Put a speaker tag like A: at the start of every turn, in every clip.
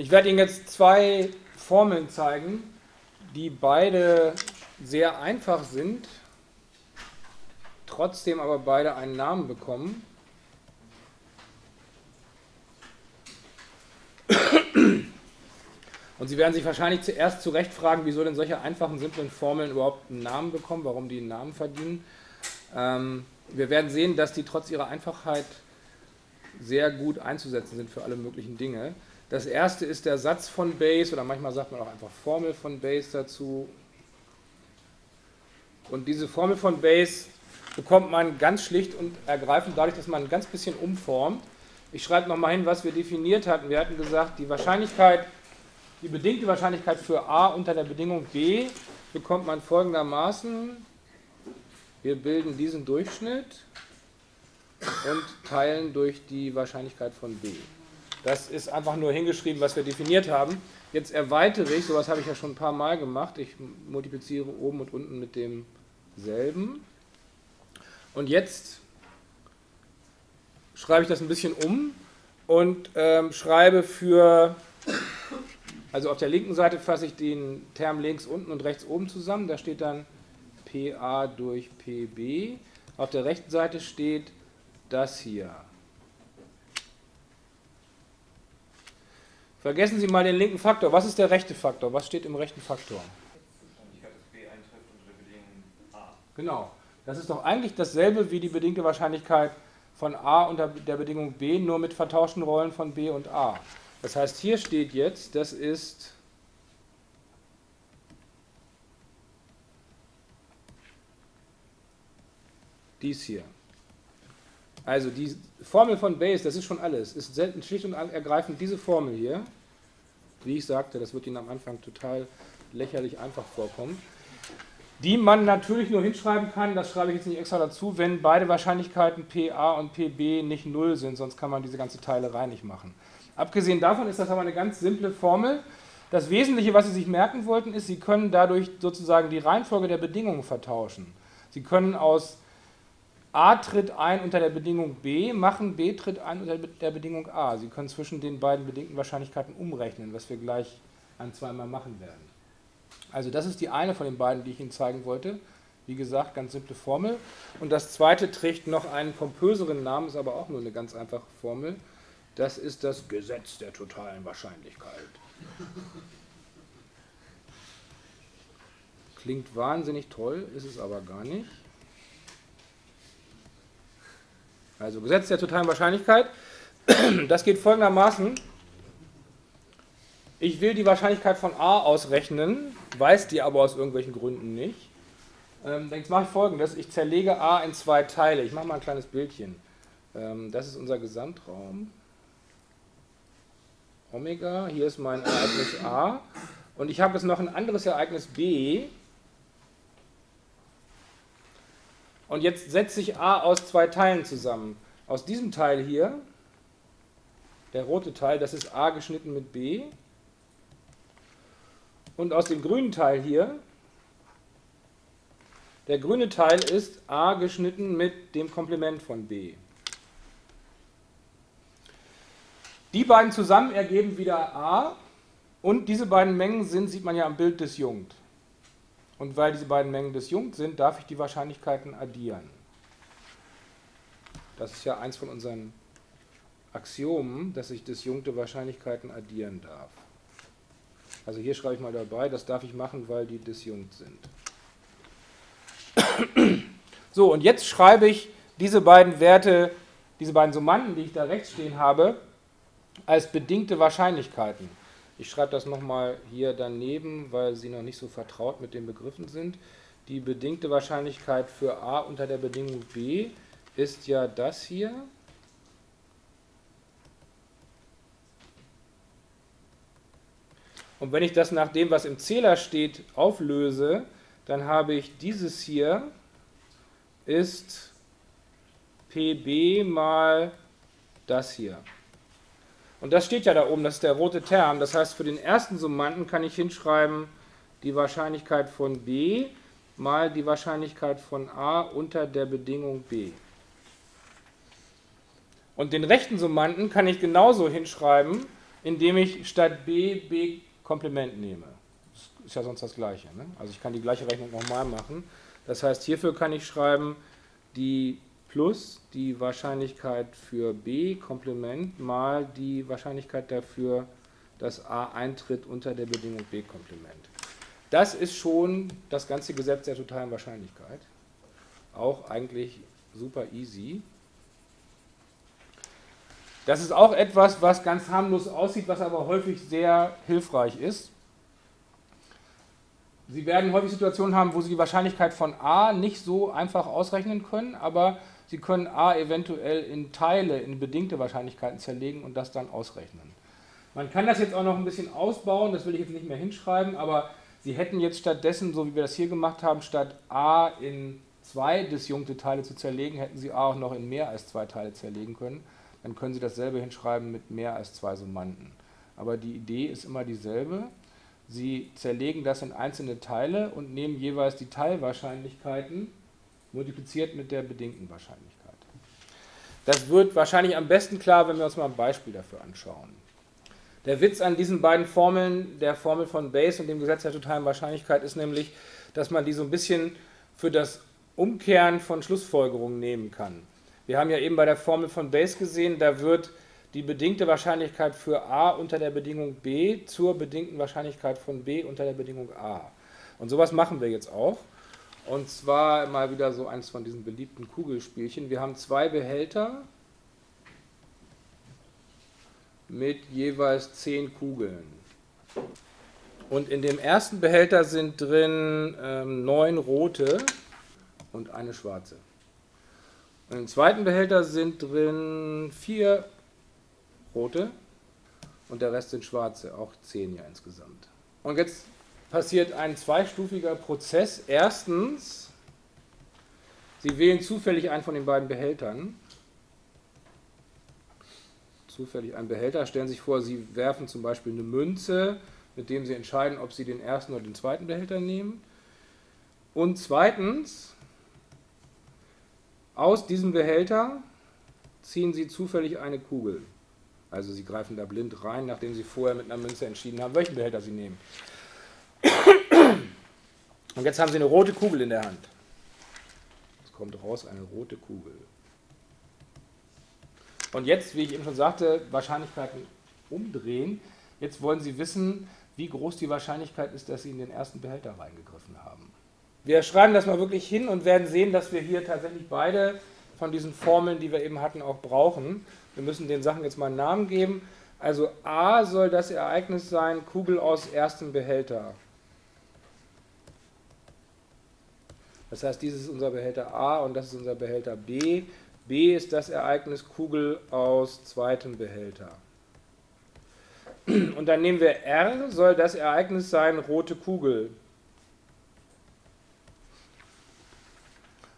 A: Ich werde Ihnen jetzt zwei Formeln zeigen, die beide sehr einfach sind, trotzdem aber beide einen Namen bekommen. Und Sie werden sich wahrscheinlich zuerst zu Recht fragen, wieso denn solche einfachen, simplen Formeln überhaupt einen Namen bekommen, warum die einen Namen verdienen. Ähm, wir werden sehen, dass die trotz ihrer Einfachheit sehr gut einzusetzen sind für alle möglichen Dinge. Das erste ist der Satz von Bayes oder manchmal sagt man auch einfach Formel von Bayes dazu. Und diese Formel von Bayes bekommt man ganz schlicht und ergreifend dadurch, dass man ein ganz bisschen umformt. Ich schreibe nochmal hin, was wir definiert hatten. Wir hatten gesagt, die Wahrscheinlichkeit, die bedingte Wahrscheinlichkeit für a unter der Bedingung b bekommt man folgendermaßen. Wir bilden diesen Durchschnitt und teilen durch die Wahrscheinlichkeit von b. Das ist einfach nur hingeschrieben, was wir definiert haben. Jetzt erweitere ich, sowas habe ich ja schon ein paar Mal gemacht, ich multipliziere oben und unten mit demselben. Und jetzt schreibe ich das ein bisschen um und ähm, schreibe für, also auf der linken Seite fasse ich den Term links unten und rechts oben zusammen, da steht dann PA durch PB. Auf der rechten Seite steht das hier. Vergessen Sie mal den linken Faktor. Was ist der rechte Faktor? Was steht im rechten Faktor? Genau. Das ist doch eigentlich dasselbe wie die bedingte Wahrscheinlichkeit von a unter der Bedingung b, nur mit vertauschten Rollen von b und a. Das heißt, hier steht jetzt, das ist dies hier. Also die Formel von Bayes, das ist schon alles, ist selten schlicht und ergreifend diese Formel hier. Wie ich sagte, das wird Ihnen am Anfang total lächerlich einfach vorkommen. Die man natürlich nur hinschreiben kann, das schreibe ich jetzt nicht extra dazu, wenn beide Wahrscheinlichkeiten PA und PB nicht null sind, sonst kann man diese ganze Teilerei nicht machen. Abgesehen davon ist das aber eine ganz simple Formel. Das Wesentliche, was Sie sich merken wollten, ist, Sie können dadurch sozusagen die Reihenfolge der Bedingungen vertauschen. Sie können aus A tritt ein unter der Bedingung B, machen B tritt ein unter der Bedingung A. Sie können zwischen den beiden bedingten Wahrscheinlichkeiten umrechnen, was wir gleich ein, zweimal machen werden. Also das ist die eine von den beiden, die ich Ihnen zeigen wollte. Wie gesagt, ganz simple Formel. Und das zweite trägt noch einen pompöseren Namen, ist aber auch nur eine ganz einfache Formel. Das ist das Gesetz der totalen Wahrscheinlichkeit. Klingt wahnsinnig toll, ist es aber gar nicht. Also Gesetz der totalen Wahrscheinlichkeit. Das geht folgendermaßen. Ich will die Wahrscheinlichkeit von a ausrechnen, weiß die aber aus irgendwelchen Gründen nicht. Ähm, jetzt mache ich folgendes. Ich zerlege a in zwei Teile. Ich mache mal ein kleines Bildchen. Ähm, das ist unser Gesamtraum. Omega, hier ist mein Ereignis a. Und ich habe jetzt noch ein anderes Ereignis b. Und jetzt setze ich A aus zwei Teilen zusammen. Aus diesem Teil hier, der rote Teil, das ist A geschnitten mit B. Und aus dem grünen Teil hier, der grüne Teil ist A geschnitten mit dem Komplement von B. Die beiden zusammen ergeben wieder A und diese beiden Mengen sind, sieht man ja am Bild disjunkt. Und weil diese beiden Mengen disjunkt sind, darf ich die Wahrscheinlichkeiten addieren. Das ist ja eins von unseren Axiomen, dass ich disjunkte Wahrscheinlichkeiten addieren darf. Also hier schreibe ich mal dabei, das darf ich machen, weil die disjunkt sind. So, und jetzt schreibe ich diese beiden Werte, diese beiden Summanden, die ich da rechts stehen habe, als bedingte Wahrscheinlichkeiten. Ich schreibe das nochmal hier daneben, weil Sie noch nicht so vertraut mit den Begriffen sind. Die bedingte Wahrscheinlichkeit für a unter der Bedingung b ist ja das hier. Und wenn ich das nach dem, was im Zähler steht, auflöse, dann habe ich dieses hier ist pb mal das hier. Und das steht ja da oben, das ist der rote Term. Das heißt, für den ersten Summanden kann ich hinschreiben, die Wahrscheinlichkeit von b mal die Wahrscheinlichkeit von a unter der Bedingung b. Und den rechten Summanden kann ich genauso hinschreiben, indem ich statt b b Komplement nehme. Das ist ja sonst das gleiche. Ne? Also ich kann die gleiche Rechnung nochmal machen. Das heißt, hierfür kann ich schreiben, die plus die Wahrscheinlichkeit für b Komplement mal die Wahrscheinlichkeit dafür, dass a eintritt unter der Bedingung b Komplement. Das ist schon das ganze Gesetz der totalen Wahrscheinlichkeit. Auch eigentlich super easy. Das ist auch etwas, was ganz harmlos aussieht, was aber häufig sehr hilfreich ist. Sie werden häufig Situationen haben, wo Sie die Wahrscheinlichkeit von a nicht so einfach ausrechnen können, aber Sie können a eventuell in Teile, in bedingte Wahrscheinlichkeiten zerlegen und das dann ausrechnen. Man kann das jetzt auch noch ein bisschen ausbauen, das will ich jetzt nicht mehr hinschreiben, aber Sie hätten jetzt stattdessen, so wie wir das hier gemacht haben, statt a in zwei disjunkte Teile zu zerlegen, hätten Sie a auch noch in mehr als zwei Teile zerlegen können dann können Sie dasselbe hinschreiben mit mehr als zwei Summanden. Aber die Idee ist immer dieselbe. Sie zerlegen das in einzelne Teile und nehmen jeweils die Teilwahrscheinlichkeiten multipliziert mit der bedingten Wahrscheinlichkeit. Das wird wahrscheinlich am besten klar, wenn wir uns mal ein Beispiel dafür anschauen. Der Witz an diesen beiden Formeln, der Formel von Bayes und dem Gesetz der totalen Wahrscheinlichkeit, ist nämlich, dass man die so ein bisschen für das Umkehren von Schlussfolgerungen nehmen kann. Wir haben ja eben bei der Formel von Bayes gesehen, da wird die bedingte Wahrscheinlichkeit für a unter der Bedingung b zur bedingten Wahrscheinlichkeit von b unter der Bedingung a. Und sowas machen wir jetzt auch. Und zwar mal wieder so eins von diesen beliebten Kugelspielchen. Wir haben zwei Behälter mit jeweils zehn Kugeln. Und in dem ersten Behälter sind drin ähm, neun rote und eine schwarze. Im zweiten Behälter sind drin vier rote und der Rest sind schwarze, auch zehn ja insgesamt. Und jetzt passiert ein zweistufiger Prozess. Erstens, Sie wählen zufällig einen von den beiden Behältern. Zufällig einen Behälter. Stellen Sie sich vor, Sie werfen zum Beispiel eine Münze, mit dem Sie entscheiden, ob Sie den ersten oder den zweiten Behälter nehmen. Und zweitens, aus diesem Behälter ziehen Sie zufällig eine Kugel. Also Sie greifen da blind rein, nachdem Sie vorher mit einer Münze entschieden haben, welchen Behälter Sie nehmen. Und jetzt haben Sie eine rote Kugel in der Hand. Es kommt raus eine rote Kugel. Und jetzt, wie ich eben schon sagte, Wahrscheinlichkeiten umdrehen. Jetzt wollen Sie wissen, wie groß die Wahrscheinlichkeit ist, dass Sie in den ersten Behälter reingegriffen haben. Wir schreiben das mal wirklich hin und werden sehen, dass wir hier tatsächlich beide von diesen Formeln, die wir eben hatten, auch brauchen. Wir müssen den Sachen jetzt mal einen Namen geben. Also A soll das Ereignis sein, Kugel aus erstem Behälter. Das heißt, dieses ist unser Behälter A und das ist unser Behälter B. B ist das Ereignis Kugel aus zweitem Behälter. Und dann nehmen wir R, soll das Ereignis sein, rote Kugel.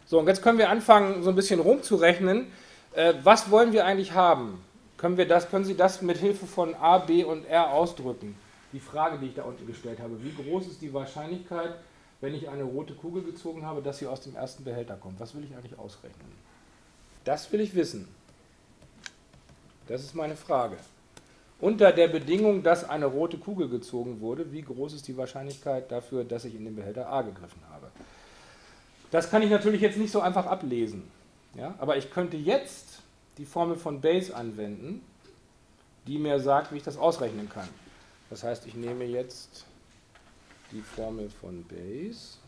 A: So, und jetzt können wir anfangen, so ein bisschen rumzurechnen. Äh, was wollen wir eigentlich haben? Können, wir das, können Sie das mit Hilfe von A, B und R ausdrücken? Die Frage, die ich da unten gestellt habe. Wie groß ist die Wahrscheinlichkeit, wenn ich eine rote Kugel gezogen habe, dass sie aus dem ersten Behälter kommt? Was will ich eigentlich ausrechnen? Das will ich wissen. Das ist meine Frage. Unter der Bedingung, dass eine rote Kugel gezogen wurde, wie groß ist die Wahrscheinlichkeit dafür, dass ich in den Behälter A gegriffen habe? Das kann ich natürlich jetzt nicht so einfach ablesen. Ja? Aber ich könnte jetzt die Formel von Bayes anwenden, die mir sagt, wie ich das ausrechnen kann. Das heißt, ich nehme jetzt die Formel von Bayes.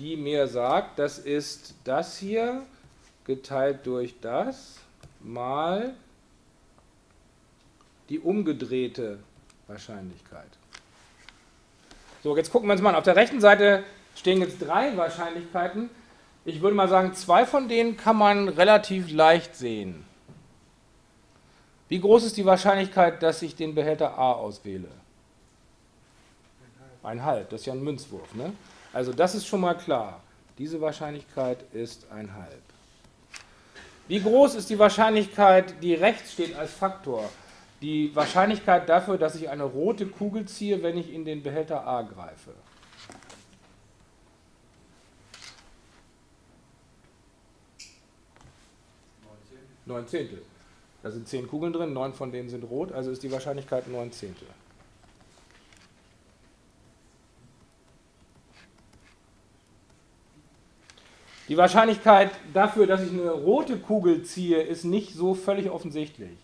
A: die mir sagt, das ist das hier geteilt durch das mal die umgedrehte Wahrscheinlichkeit. So, jetzt gucken wir uns mal an. Auf der rechten Seite stehen jetzt drei Wahrscheinlichkeiten. Ich würde mal sagen, zwei von denen kann man relativ leicht sehen. Wie groß ist die Wahrscheinlichkeit, dass ich den Behälter A auswähle? Ein halb, das ist ja ein Münzwurf. Ne? Also das ist schon mal klar. Diese Wahrscheinlichkeit ist ein halb. Wie groß ist die Wahrscheinlichkeit, die rechts steht als Faktor? die Wahrscheinlichkeit dafür, dass ich eine rote Kugel ziehe, wenn ich in den Behälter A greife. 9 Zehntel. Da sind 10 Kugeln drin, 9 von denen sind rot, also ist die Wahrscheinlichkeit 9 Zehntel. Die Wahrscheinlichkeit dafür, dass ich eine rote Kugel ziehe, ist nicht so völlig offensichtlich.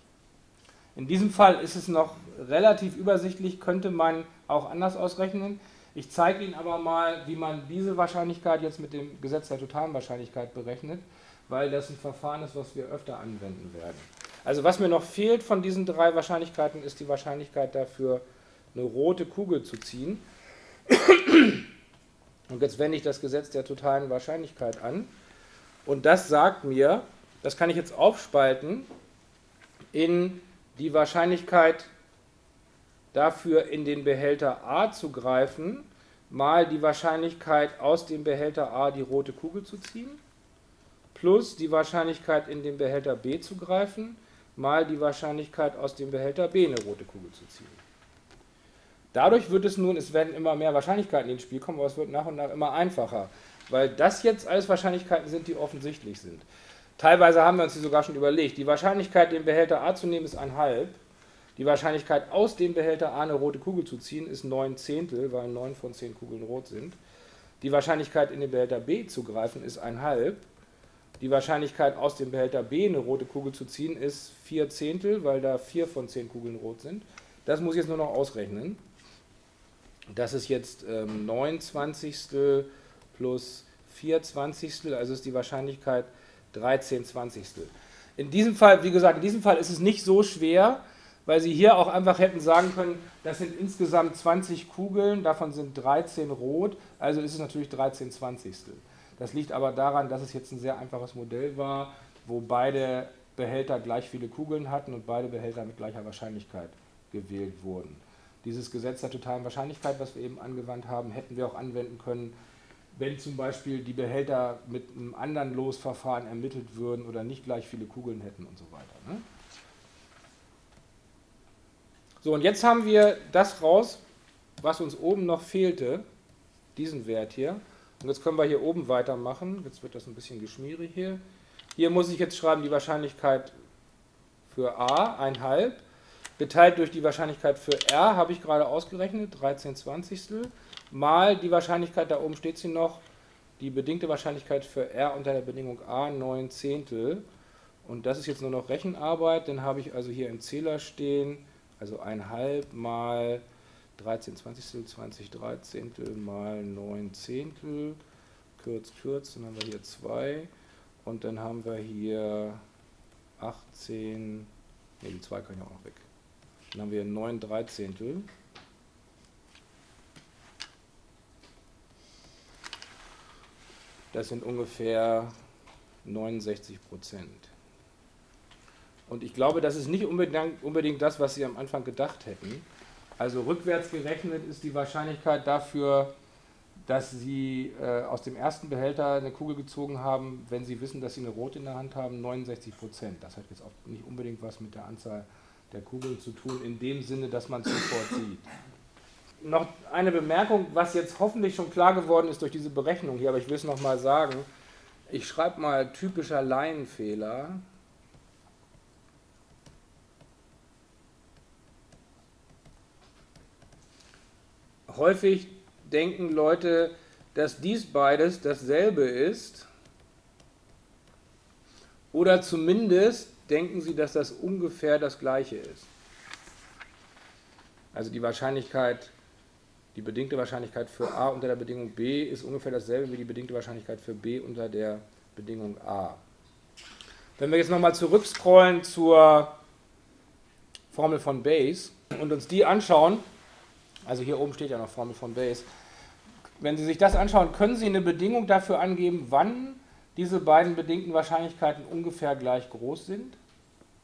A: In diesem Fall ist es noch relativ übersichtlich, könnte man auch anders ausrechnen. Ich zeige Ihnen aber mal, wie man diese Wahrscheinlichkeit jetzt mit dem Gesetz der totalen Wahrscheinlichkeit berechnet, weil das ein Verfahren ist, was wir öfter anwenden werden. Also was mir noch fehlt von diesen drei Wahrscheinlichkeiten, ist die Wahrscheinlichkeit dafür, eine rote Kugel zu ziehen. Und jetzt wende ich das Gesetz der totalen Wahrscheinlichkeit an. Und das sagt mir, das kann ich jetzt aufspalten in die Wahrscheinlichkeit dafür in den Behälter A zu greifen, mal die Wahrscheinlichkeit aus dem Behälter A die rote Kugel zu ziehen, plus die Wahrscheinlichkeit in den Behälter B zu greifen, mal die Wahrscheinlichkeit aus dem Behälter B eine rote Kugel zu ziehen. Dadurch wird es nun, es werden immer mehr Wahrscheinlichkeiten ins Spiel kommen, aber es wird nach und nach immer einfacher, weil das jetzt alles Wahrscheinlichkeiten sind, die offensichtlich sind. Teilweise haben wir uns die sogar schon überlegt. Die Wahrscheinlichkeit, den Behälter A zu nehmen, ist ein halb. Die Wahrscheinlichkeit, aus dem Behälter A eine rote Kugel zu ziehen, ist 9 Zehntel, weil 9 von 10 Kugeln rot sind. Die Wahrscheinlichkeit, in den Behälter B zu greifen, ist ein halb. Die Wahrscheinlichkeit, aus dem Behälter B eine rote Kugel zu ziehen, ist 4 Zehntel, weil da 4 von 10 Kugeln rot sind. Das muss ich jetzt nur noch ausrechnen. Das ist jetzt ähm, 29 plus 4 Zwanzigstel, also ist die Wahrscheinlichkeit 13 Zwanzigstel. In diesem Fall, wie gesagt, in diesem Fall ist es nicht so schwer, weil Sie hier auch einfach hätten sagen können, das sind insgesamt 20 Kugeln, davon sind 13 rot, also ist es natürlich 13 Zwanzigstel. Das liegt aber daran, dass es jetzt ein sehr einfaches Modell war, wo beide Behälter gleich viele Kugeln hatten und beide Behälter mit gleicher Wahrscheinlichkeit gewählt wurden. Dieses Gesetz der totalen Wahrscheinlichkeit, was wir eben angewandt haben, hätten wir auch anwenden können, wenn zum Beispiel die Behälter mit einem anderen Losverfahren ermittelt würden oder nicht gleich viele Kugeln hätten und so weiter. Ne? So, und jetzt haben wir das raus, was uns oben noch fehlte, diesen Wert hier. Und jetzt können wir hier oben weitermachen. Jetzt wird das ein bisschen geschmierig hier. Hier muss ich jetzt schreiben die Wahrscheinlichkeit für a, 1,5, geteilt durch die Wahrscheinlichkeit für r, habe ich gerade ausgerechnet, 13 Zwanzigstel, mal die Wahrscheinlichkeit, da oben steht sie noch, die bedingte Wahrscheinlichkeit für r unter der Bedingung a, 9 Zehntel. Und das ist jetzt nur noch Rechenarbeit, dann habe ich also hier im Zähler stehen, also 1,5 mal 13 Zwanzigstel, 20 Dreizehntel mal 9 Zehntel, kürz, kürz, dann haben wir hier 2 und dann haben wir hier 18, ne, die 2 kann ich auch noch weg. Dann haben wir 9 Dreizehntel. Das sind ungefähr 69 Prozent. Und ich glaube, das ist nicht unbedingt, unbedingt das, was Sie am Anfang gedacht hätten. Also rückwärts gerechnet ist die Wahrscheinlichkeit dafür, dass Sie äh, aus dem ersten Behälter eine Kugel gezogen haben, wenn Sie wissen, dass Sie eine rote in der Hand haben, 69 Prozent. Das hat jetzt auch nicht unbedingt was mit der Anzahl der Kugeln zu tun, in dem Sinne, dass man es sofort sieht. Noch eine Bemerkung, was jetzt hoffentlich schon klar geworden ist durch diese Berechnung hier, aber ich will es nochmal sagen. Ich schreibe mal typischer Laienfehler. Häufig denken Leute, dass dies beides dasselbe ist. Oder zumindest denken sie, dass das ungefähr das gleiche ist. Also die Wahrscheinlichkeit, die bedingte Wahrscheinlichkeit für a unter der Bedingung b ist ungefähr dasselbe wie die bedingte Wahrscheinlichkeit für b unter der Bedingung a. Wenn wir jetzt nochmal zurückscrollen zur Formel von Bayes und uns die anschauen, also hier oben steht ja noch Formel von Bayes. Wenn Sie sich das anschauen, können Sie eine Bedingung dafür angeben, wann diese beiden bedingten Wahrscheinlichkeiten ungefähr gleich groß sind?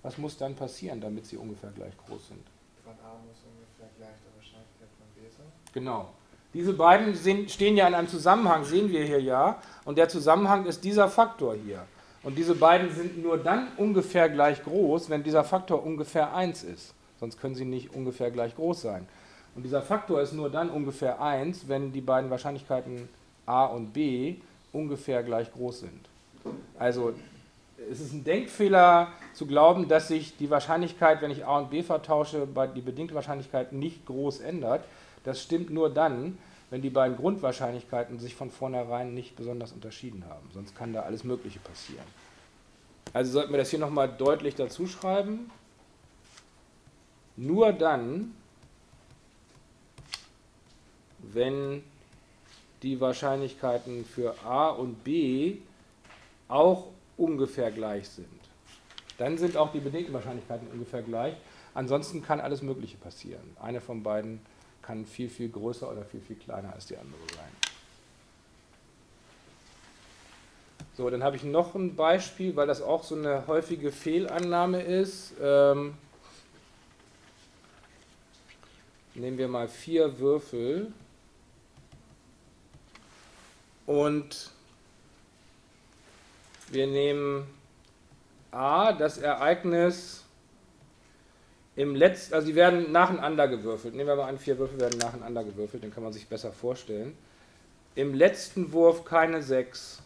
A: Was muss dann passieren, damit sie ungefähr gleich groß sind?
B: Von A muss ungefähr gleich der Wahrscheinlichkeit von B sein.
A: Genau. Diese beiden sind, stehen ja in einem Zusammenhang, sehen wir hier ja. Und der Zusammenhang ist dieser Faktor hier. Und diese beiden sind nur dann ungefähr gleich groß, wenn dieser Faktor ungefähr 1 ist. Sonst können sie nicht ungefähr gleich groß sein. Und dieser Faktor ist nur dann ungefähr 1, wenn die beiden Wahrscheinlichkeiten a und b ungefähr gleich groß sind. Also es ist ein Denkfehler, zu glauben, dass sich die Wahrscheinlichkeit, wenn ich A und B vertausche, die bedingte Wahrscheinlichkeit nicht groß ändert. Das stimmt nur dann, wenn die beiden Grundwahrscheinlichkeiten sich von vornherein nicht besonders unterschieden haben. Sonst kann da alles Mögliche passieren. Also sollten wir das hier nochmal deutlich dazu schreiben. Nur dann, wenn die Wahrscheinlichkeiten für A und B auch ungefähr gleich sind. Dann sind auch die bedingten Wahrscheinlichkeiten ungefähr gleich. Ansonsten kann alles Mögliche passieren. Eine von beiden kann viel, viel größer oder viel, viel kleiner als die andere sein. So, dann habe ich noch ein Beispiel, weil das auch so eine häufige Fehlannahme ist. Ähm, nehmen wir mal vier Würfel und wir nehmen A, das Ereignis im letzten, also die werden nacheinander gewürfelt. Nehmen wir mal an, vier Würfel werden nacheinander gewürfelt, den kann man sich besser vorstellen. Im letzten Wurf keine 6.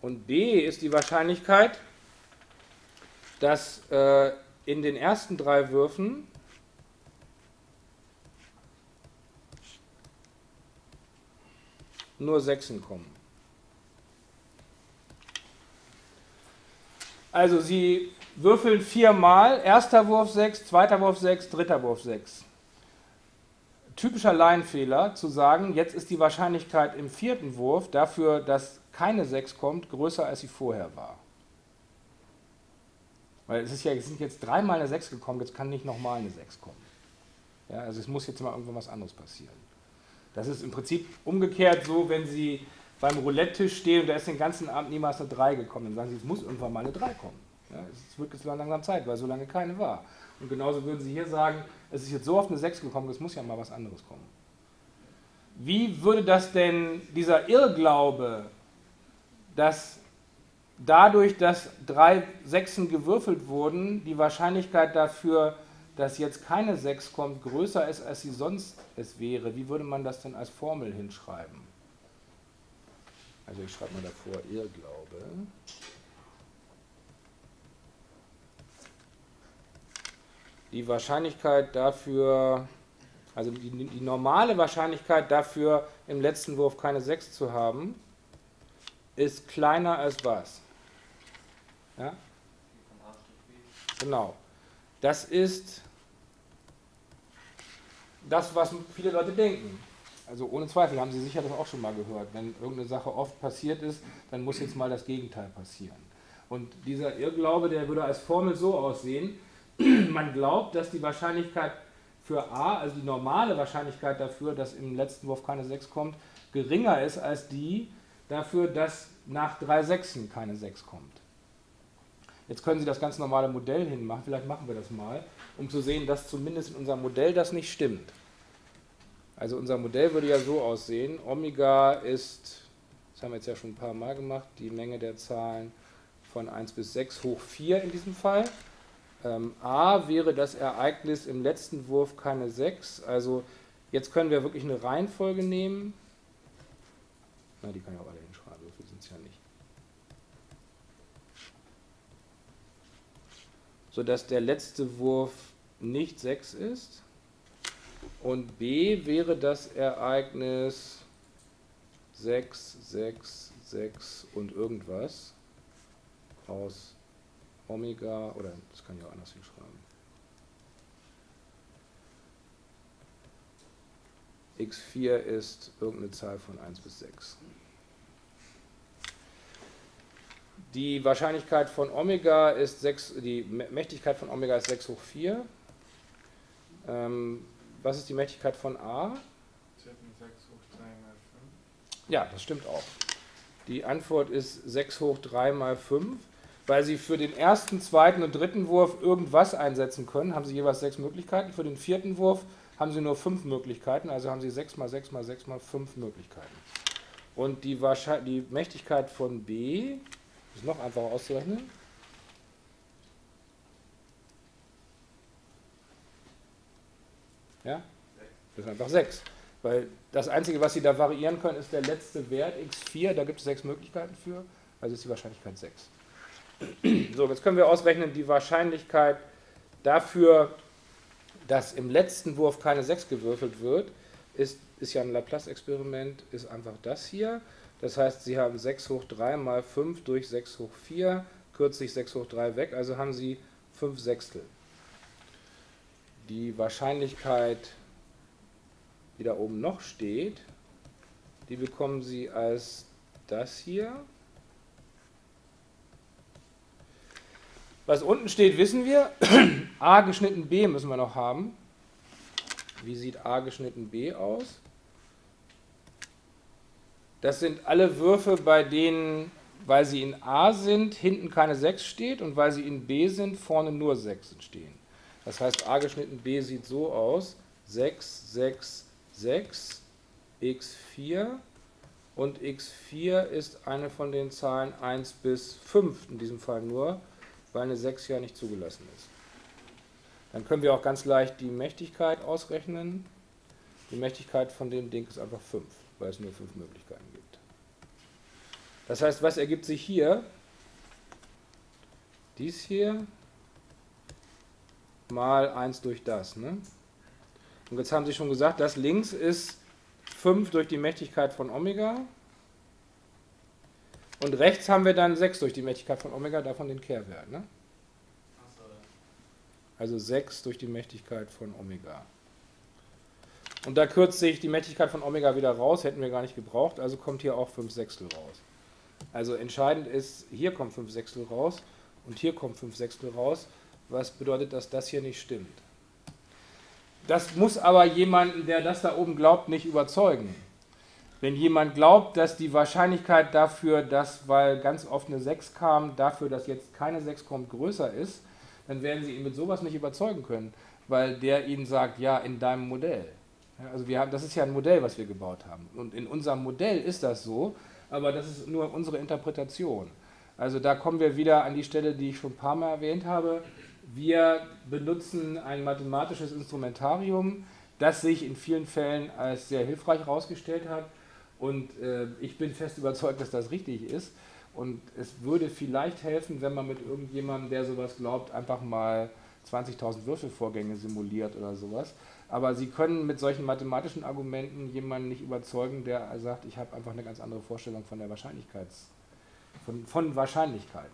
A: Und B ist die Wahrscheinlichkeit, dass äh, in den ersten drei Würfen nur Sechsen kommen. Also Sie würfeln viermal, erster Wurf 6, zweiter Wurf 6, dritter Wurf 6. Typischer Laienfehler zu sagen, jetzt ist die Wahrscheinlichkeit im vierten Wurf dafür, dass keine 6 kommt, größer als sie vorher war. Weil es, ist ja, es sind jetzt dreimal eine 6 gekommen, jetzt kann nicht nochmal eine 6 kommen. Ja, also es muss jetzt mal irgendwann was anderes passieren. Das ist im Prinzip umgekehrt so, wenn Sie beim Roulette-Tisch stehen und da ist den ganzen Abend niemals eine 3 gekommen, dann sagen Sie, es muss irgendwann mal eine 3 kommen. Ja, es wird jetzt langsam Zeit, weil so lange keine war. Und genauso würden Sie hier sagen, es ist jetzt so oft eine 6 gekommen, es muss ja mal was anderes kommen. Wie würde das denn, dieser Irrglaube, dass dadurch, dass drei Sechsen gewürfelt wurden, die Wahrscheinlichkeit dafür, dass jetzt keine 6 kommt, größer ist, als sie sonst es wäre, wie würde man das denn als Formel hinschreiben? Also ich schreibe mal davor Irrglaube. Die Wahrscheinlichkeit dafür, also die, die normale Wahrscheinlichkeit dafür, im letzten Wurf keine 6 zu haben, ist kleiner als was? Ja? Genau. Das ist das, was viele Leute denken. Also ohne Zweifel haben Sie sicher das auch schon mal gehört. Wenn irgendeine Sache oft passiert ist, dann muss jetzt mal das Gegenteil passieren. Und dieser Irrglaube, der würde als Formel so aussehen, man glaubt, dass die Wahrscheinlichkeit für A, also die normale Wahrscheinlichkeit dafür, dass im letzten Wurf keine 6 kommt, geringer ist als die dafür, dass nach drei Sechsen keine 6 kommt. Jetzt können Sie das ganz normale Modell hinmachen, vielleicht machen wir das mal, um zu sehen, dass zumindest in unserem Modell das nicht stimmt. Also unser Modell würde ja so aussehen, Omega ist, das haben wir jetzt ja schon ein paar Mal gemacht, die Menge der Zahlen von 1 bis 6 hoch 4 in diesem Fall. Ähm, A wäre das Ereignis im letzten Wurf keine 6, also jetzt können wir wirklich eine Reihenfolge nehmen. Na, die kann ich auch alle hinschreiben, so viel sind es ja nicht. sodass der letzte Wurf nicht 6 ist. Und B wäre das Ereignis 6, 6, 6 und irgendwas aus Omega, oder das kann ich auch anders hinschreiben. x4 ist irgendeine Zahl von 1 bis 6. Die Wahrscheinlichkeit von Omega ist 6, die Mächtigkeit von Omega ist 6 hoch 4. Ähm, was ist die Mächtigkeit von A? 6 hoch 3 mal 5. Ja, das stimmt auch. Die Antwort ist 6 hoch 3 mal 5. Weil Sie für den ersten, zweiten und dritten Wurf irgendwas einsetzen können, haben Sie jeweils sechs Möglichkeiten. Für den vierten Wurf haben Sie nur fünf Möglichkeiten, also haben Sie 6 mal 6 mal 6 mal 5 Möglichkeiten. Und die, die Mächtigkeit von B ist noch einfacher auszurechnen. Ja? Das ist einfach 6. Weil das Einzige, was Sie da variieren können, ist der letzte Wert x4. Da gibt es sechs Möglichkeiten für. Also ist die Wahrscheinlichkeit 6. So, jetzt können wir ausrechnen die Wahrscheinlichkeit dafür, dass im letzten Wurf keine 6 gewürfelt wird, ist, ist ja ein Laplace-Experiment, ist einfach das hier. Das heißt, Sie haben 6 hoch 3 mal 5 durch 6 hoch 4, kürzlich 6 hoch 3 weg, also haben Sie 5 Sechstel. Die Wahrscheinlichkeit, die da oben noch steht, die bekommen Sie als das hier. Was unten steht, wissen wir. a geschnitten b müssen wir noch haben. Wie sieht a geschnitten b aus? Das sind alle Würfe, bei denen, weil sie in a sind, hinten keine 6 steht und weil sie in b sind, vorne nur 6 stehen. Das heißt, a geschnitten b sieht so aus. 6, 6, 6, x4 und x4 ist eine von den Zahlen 1 bis 5, in diesem Fall nur weil eine 6 ja nicht zugelassen ist. Dann können wir auch ganz leicht die Mächtigkeit ausrechnen. Die Mächtigkeit von dem Ding ist einfach 5, weil es nur 5 Möglichkeiten gibt. Das heißt, was ergibt sich hier? Dies hier mal 1 durch das. Ne? Und jetzt haben Sie schon gesagt, das links ist 5 durch die Mächtigkeit von Omega. Und rechts haben wir dann 6 durch die Mächtigkeit von Omega, davon den Kehrwert. Ne? Also 6 durch die Mächtigkeit von Omega. Und da kürzt sich die Mächtigkeit von Omega wieder raus, hätten wir gar nicht gebraucht, also kommt hier auch 5 Sechstel raus. Also entscheidend ist, hier kommt 5 Sechstel raus und hier kommt 5 Sechstel raus, was bedeutet, dass das hier nicht stimmt. Das muss aber jemanden, der das da oben glaubt, nicht überzeugen. Wenn jemand glaubt, dass die Wahrscheinlichkeit dafür, dass, weil ganz oft eine 6 kam, dafür, dass jetzt keine 6 kommt, größer ist, dann werden Sie ihn mit sowas nicht überzeugen können, weil der Ihnen sagt, ja, in deinem Modell. Also wir haben, das ist ja ein Modell, was wir gebaut haben. Und in unserem Modell ist das so, aber das ist nur unsere Interpretation. Also da kommen wir wieder an die Stelle, die ich schon ein paar Mal erwähnt habe. Wir benutzen ein mathematisches Instrumentarium, das sich in vielen Fällen als sehr hilfreich herausgestellt hat und äh, ich bin fest überzeugt, dass das richtig ist. Und es würde vielleicht helfen, wenn man mit irgendjemandem, der sowas glaubt, einfach mal 20.000 Würfelvorgänge simuliert oder sowas. Aber Sie können mit solchen mathematischen Argumenten jemanden nicht überzeugen, der sagt, ich habe einfach eine ganz andere Vorstellung von der Wahrscheinlichkeits, von, von Wahrscheinlichkeit.